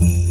Bye.